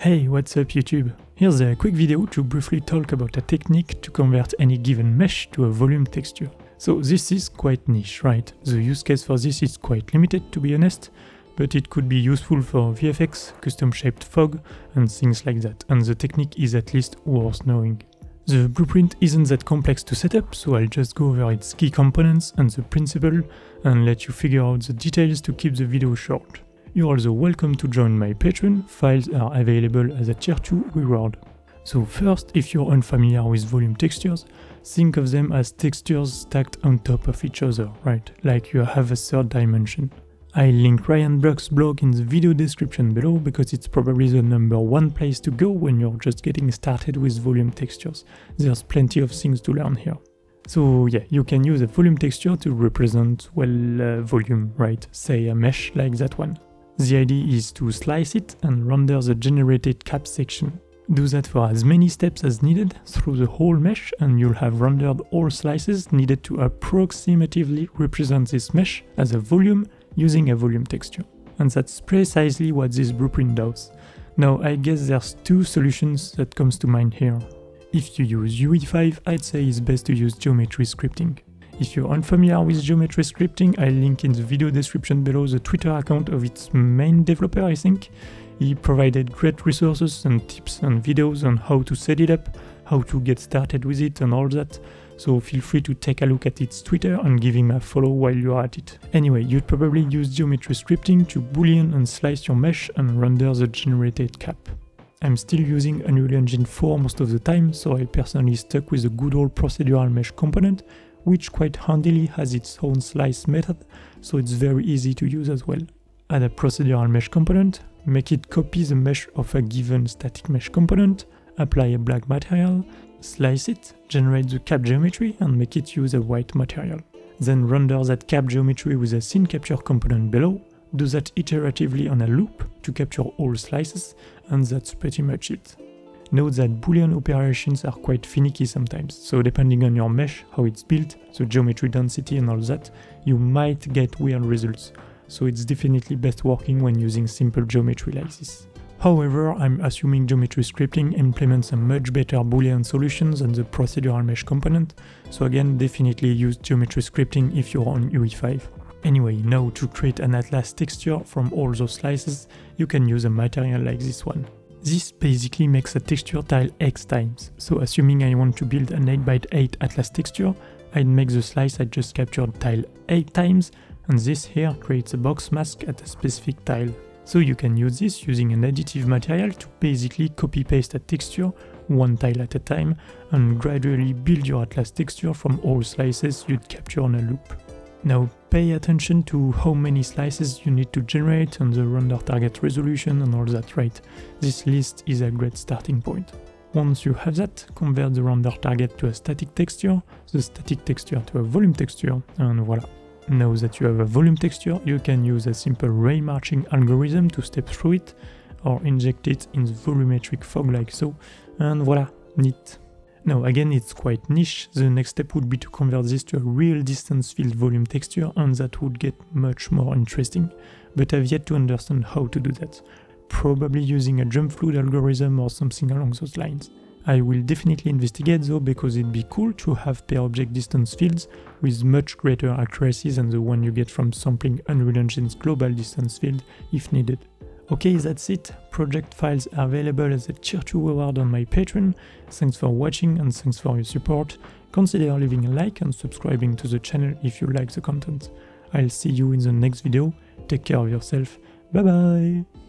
Hey, what's up YouTube? Here's a quick video to briefly talk about a technique to convert any given mesh to a volume texture. So this is quite niche, right? The use case for this is quite limited to be honest, but it could be useful for VFX, custom shaped fog, and things like that, and the technique is at least worth knowing. The blueprint isn't that complex to set up, so I'll just go over its key components and the principle, and let you figure out the details to keep the video short. You're also welcome to join my Patreon, files are available as a tier 2 reward. So first, if you're unfamiliar with volume textures, think of them as textures stacked on top of each other, right? Like you have a third dimension. I link Ryan Brucks' blog in the video description below because it's probably the number one place to go when you're just getting started with volume textures. There's plenty of things to learn here. So yeah, you can use a volume texture to represent, well, uh, volume, right? Say a mesh like that one. The idea is to slice it and render the generated cap section. Do that for as many steps as needed through the whole mesh and you'll have rendered all slices needed to approximatively represent this mesh as a volume using a volume texture. And that's precisely what this blueprint does. Now I guess there's two solutions that comes to mind here. If you use UE5, I'd say it's best to use geometry scripting. If you're unfamiliar with geometry scripting, I'll link in the video description below the Twitter account of its main developer, I think. He provided great resources and tips and videos on how to set it up, how to get started with it and all that, so feel free to take a look at its Twitter and give him a follow while you're at it. Anyway, you'd probably use geometry scripting to boolean and slice your mesh and render the generated cap. I'm still using Unreal Engine 4 most of the time, so I personally stuck with the good old procedural mesh component, which quite handily has its own slice method, so it's very easy to use as well. Add a procedural mesh component, make it copy the mesh of a given static mesh component, apply a black material, slice it, generate the cap geometry and make it use a white material. Then render that cap geometry with a scene capture component below, do that iteratively on a loop to capture all slices, and that's pretty much it. Note that boolean operations are quite finicky sometimes, so depending on your mesh, how it's built, the geometry density and all that, you might get weird results, so it's definitely best working when using simple geometry like this. However, I'm assuming geometry scripting implements a much better boolean solution than the procedural mesh component, so again definitely use geometry scripting if you're on UE5. Anyway, now to create an atlas texture from all those slices, you can use a material like this one. This basically makes a texture tile x times, so assuming I want to build an 8x8 atlas texture, I'd make the slice I just captured tile 8 times, and this here creates a box mask at a specific tile. So you can use this using an additive material to basically copy-paste a texture one tile at a time and gradually build your atlas texture from all slices you'd capture on a loop. Now pay attention to how many slices you need to generate and the render target resolution and all that right. This list is a great starting point. Once you have that, convert the render target to a static texture, the static texture to a volume texture, and voila. Now that you have a volume texture, you can use a simple ray marching algorithm to step through it, or inject it in the volumetric fog like so, and voila, neat. Now again it's quite niche, the next step would be to convert this to a real distance field volume texture and that would get much more interesting, but I've yet to understand how to do that, probably using a jump flood algorithm or something along those lines. I will definitely investigate though because it'd be cool to have per object distance fields with much greater accuracy than the one you get from sampling Unreal Engine's global distance field if needed. Okay, that's it. Project files are available as a tier 2 reward on my Patreon. Thanks for watching and thanks for your support. Consider leaving a like and subscribing to the channel if you like the content. I'll see you in the next video. Take care of yourself. Bye bye!